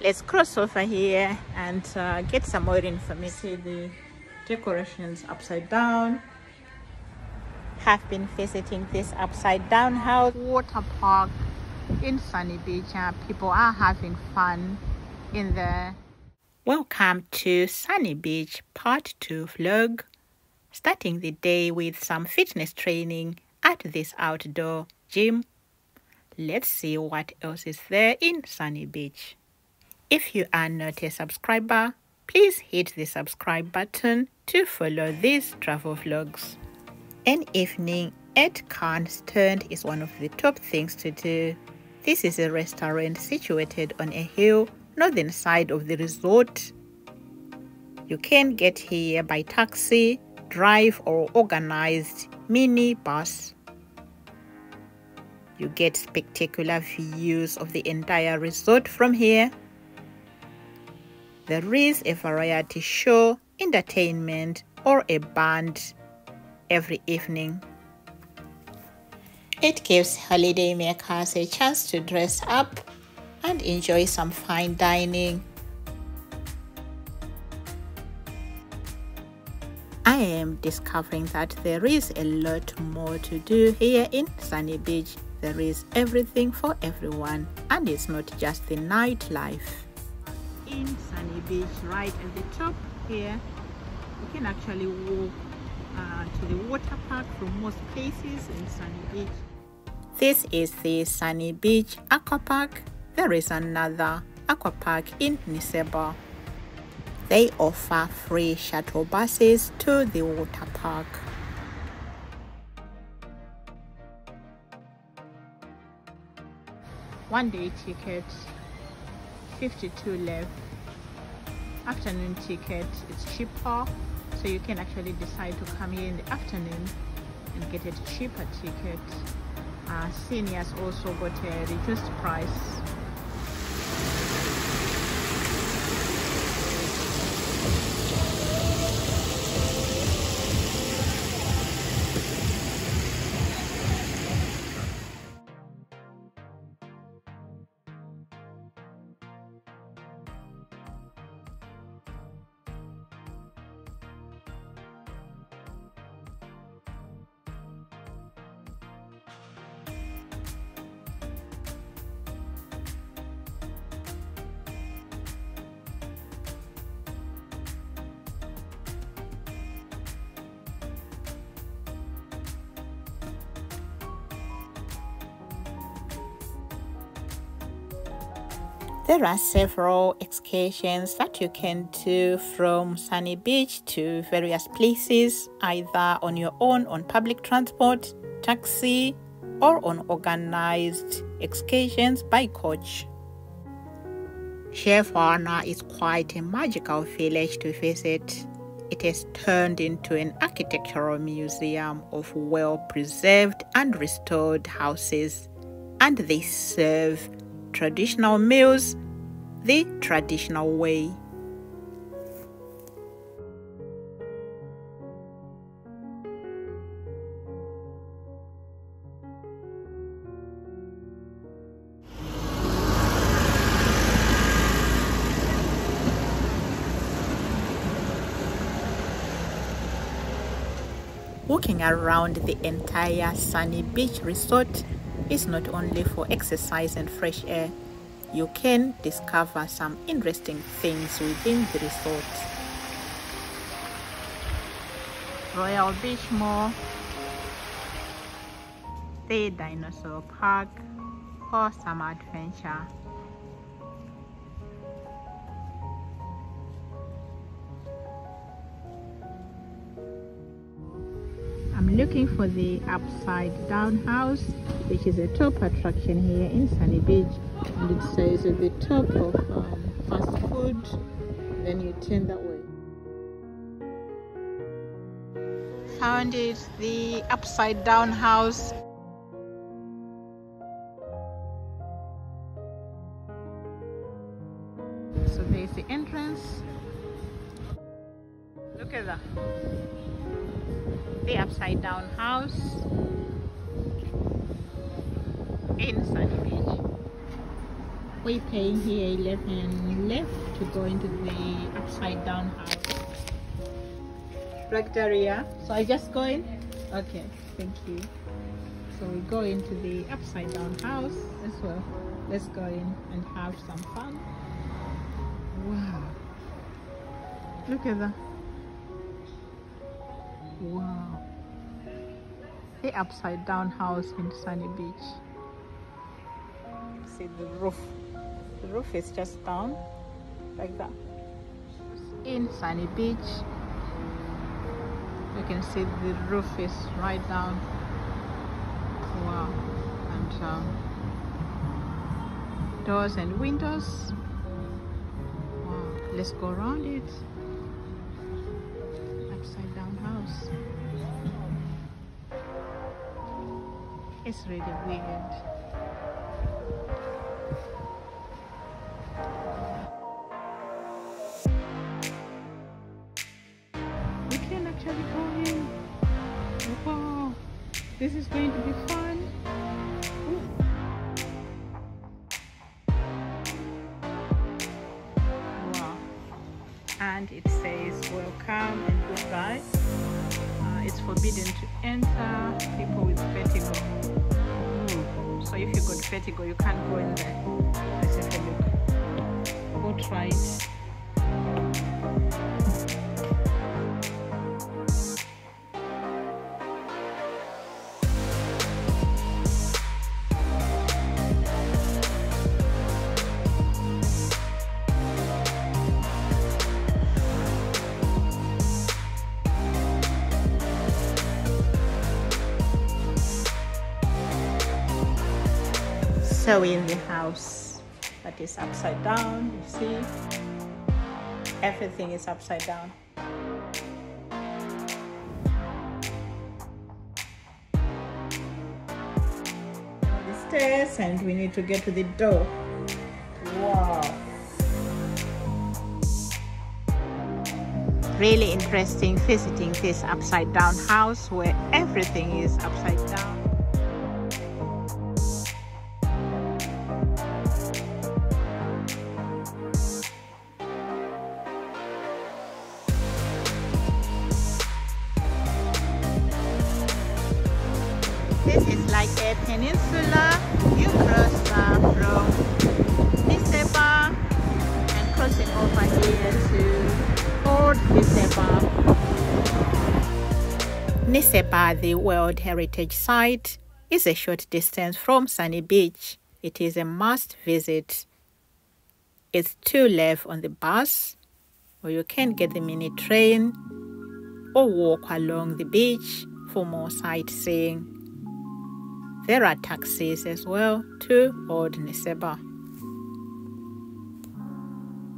let's cross over here and uh, get some more information see the decorations upside down. Have been visiting this upside down house. Water park in sunny beach. Uh, people are having fun in there. Welcome to sunny beach part 2 vlog. Starting the day with some fitness training at this outdoor gym. Let's see what else is there in sunny beach if you are not a subscriber, please hit the subscribe button to follow these travel vlogs. An evening at Khan's is one of the top things to do. This is a restaurant situated on a hill northern side of the resort. You can get here by taxi, drive or organized mini bus. You get spectacular views of the entire resort from here there is a variety show, entertainment, or a band every evening. It gives holidaymakers a chance to dress up and enjoy some fine dining. I am discovering that there is a lot more to do here in Sunny Beach. There is everything for everyone, and it's not just the nightlife in Sunny Beach right at the top here. You can actually walk uh, to the water park from most places in Sunny Beach. This is the Sunny Beach Aqua Park. There is another aqua park in Nessebar. They offer free shuttle buses to the water park. One day tickets 52 left. Afternoon ticket it's cheaper so you can actually decide to come here in the afternoon and get a cheaper ticket. Uh, seniors also got a reduced price There are several excursions that you can do from Sunny Beach to various places, either on your own on public transport, taxi, or on organized excursions by coach. Zheravna is quite a magical village to visit. It has turned into an architectural museum of well preserved and restored houses, and they serve traditional meals the traditional way. Walking around the entire Sunny Beach Resort is not only for exercise and fresh air, you can discover some interesting things within the resort. Royal Beach Mall, the Dinosaur Park, or some adventure. Looking for the upside down house which is a top attraction here in Sunny Beach. And it says at the top of um, fast food then you turn that way. Found it the upside down house house in Sunny Beach. we're paying here 11 left to go into the upside down house. Right so i just go in? Okay thank you. So we go into the upside down house as well. Let's go in and have some fun. Wow. Look at that. Wow the upside down house in sunny beach. See the roof. The roof is just down like that. In sunny beach you can see the roof is right down. Wow. And um, doors and windows. Wow. Let's go around it it's really weird. We can actually go in. Wow. This is going to be fun. And it says welcome and goodbye. Uh, it's forbidden to enter. People with vertigo if you got vertigo you can't go in there. Let's have a look go try it so in the house that is upside down you see. Everything is upside down. The stairs and we need to get to the door. Wow. Really interesting visiting this upside down house where everything is upside down Nessebar. The World Heritage Site, is a short distance from Sunny Beach. It is a must visit. It's two left on the bus, or you can get the mini train or walk along the beach for more sightseeing. There are taxis as well to Old Nessebar.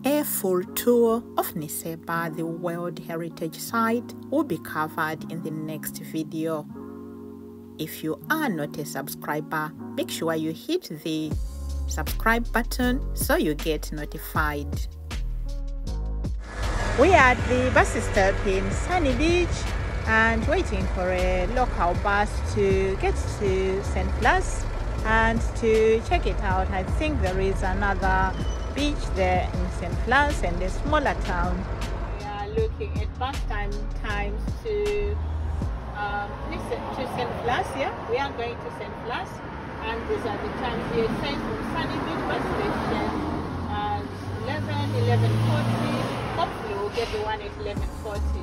A full tour of Nessebar, the World Heritage Site, will be covered in the next video. If you are not a subscriber, make sure you hit the subscribe button so you get notified. We are at the bus stop in Sunny Beach and waiting for a local bus to get to St. Vlas and to check it out. I think there is another beach there in St. Vlas and the smaller town. We are looking at bus time times to um, to St. Vlas. Yeah, we are going to St. Vlas, and these are the times here. It says from Beach bus station at 11, 11:40. Hopefully, we'll get the one at 11:40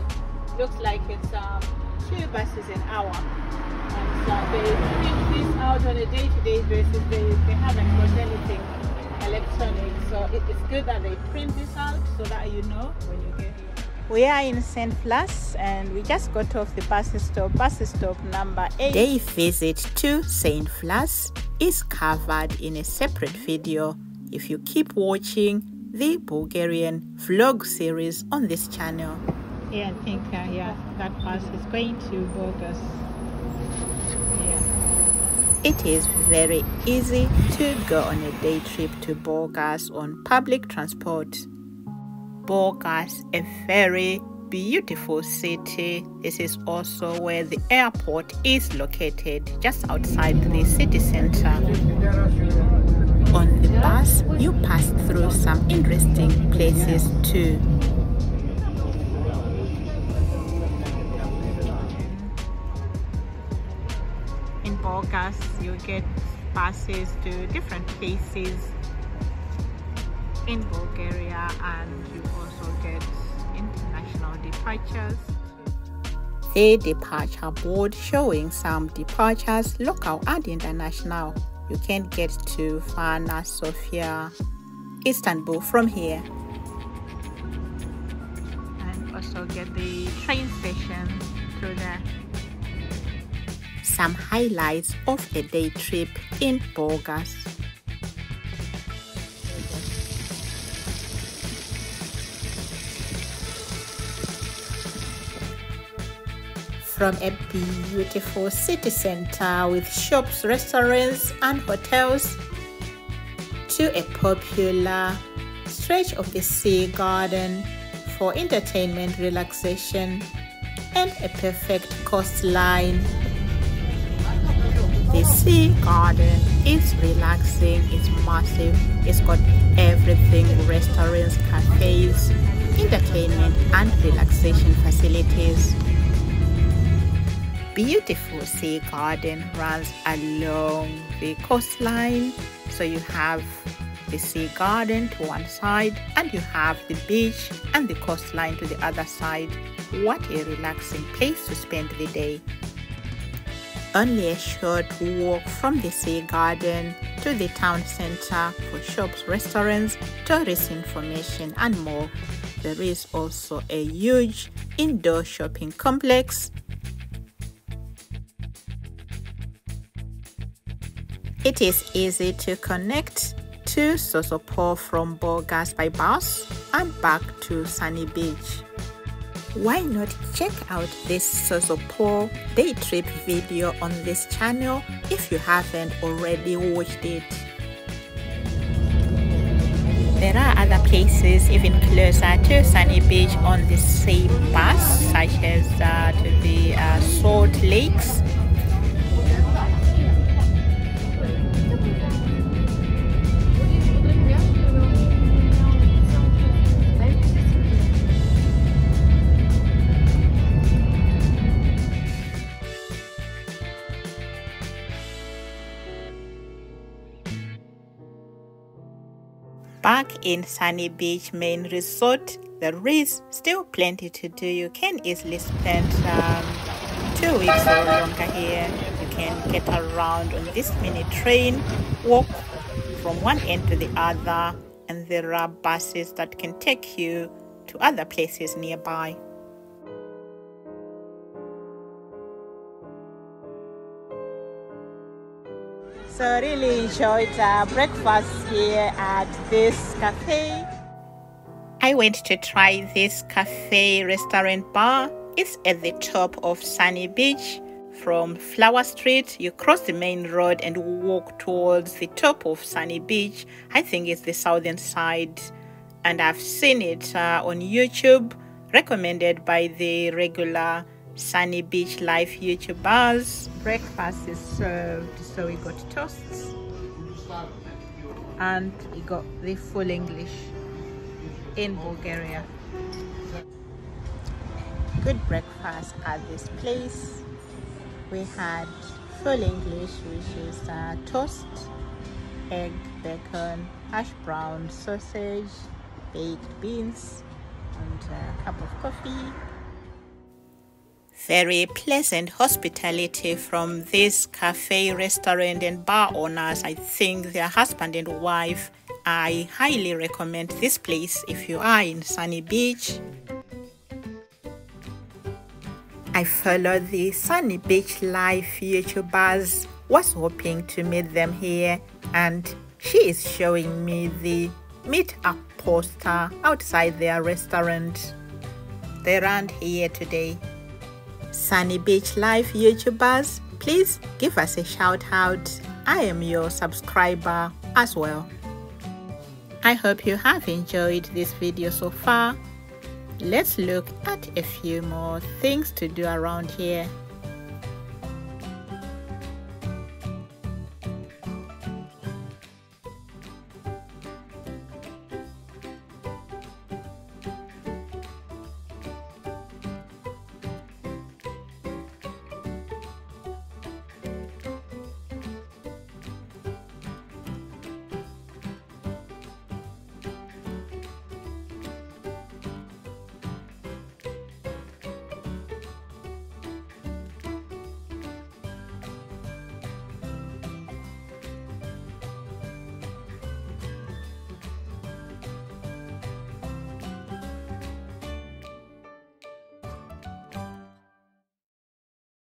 looks like it's um, two buses an hour. And so they print this out on a day-to-day basis. They, they haven't got anything electronic. So it, it's good that they print this out so that you know when you get here. We are in St. Vlas and we just got off the bus stop, bus stop number 8. Day visit to St. Vlas is covered in a separate video. If you keep watching the Bulgarian vlog series on this channel. Yeah, I think uh, yeah, that bus is going to Burgas. It is very easy to go on a day trip to Burgas on public transport. Burgas, a very beautiful city. This is also where the airport is located, just outside the city center. On the bus, you pass through some interesting places too. Burgas, you get buses to different places in Bulgaria and you also get international departures. A departure board showing some departures local and international. You can get to Varna, Sofia, Istanbul from here. And also get the train station through there. Some highlights of a day trip in Burgas. from a beautiful city center with shops, restaurants, and hotels to a popular stretch of the sea garden for entertainment, relaxation, and a perfect coastline. The sea garden is relaxing, it's massive, it's got everything restaurants, cafes, entertainment, and relaxation facilities beautiful sea garden runs along the coastline. So you have the sea garden to one side and you have the beach and the coastline to the other side. What a relaxing place to spend the day. Only a short walk from the sea garden to the town center for shops, restaurants, tourist information and more. There is also a huge indoor shopping complex It is easy to connect to Sozopol from Burgas by bus and back to Sunny Beach. Why not check out this Sozopol day trip video on this channel if you haven't already watched it. There are other places even closer to Sunny Beach on the same bus such as uh, to the uh, Salt Lakes Back in Sunny Beach Main Resort, there is still plenty to do. You can easily spend um, two weeks or longer here. You can get around on this mini train, walk from one end to the other, and there are buses that can take you to other places nearby. So really enjoyed uh, breakfast here at this cafe. I went to try this cafe restaurant bar. It's at the top of Sunny Beach. From Flower Street, you cross the main road and walk towards the top of Sunny Beach. I think it's the southern side. And I've seen it uh, on YouTube, recommended by the regular Sunny Beach Life YouTubers. Breakfast is served, so we got toasts and we got the full English in Bulgaria. Good breakfast at this place. We had full English, which is uh, toast, egg, bacon, hash brown, sausage, baked beans, and a cup of coffee very pleasant hospitality from this cafe, restaurant, and bar owners. I think their husband and wife. I highly recommend this place if you are in Sunny Beach. I follow the Sunny Beach Life YouTubers, was hoping to meet them here, and she is showing me the meet up poster outside their restaurant. They aren't here today. Sunny Beach Life YouTubers, please give us a shout out. I am your subscriber as well. I hope you have enjoyed this video so far. Let's look at a few more things to do around here.